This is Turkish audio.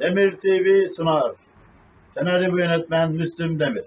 Demir TV sunar. Senaryo yönetmen Müslüm Demir.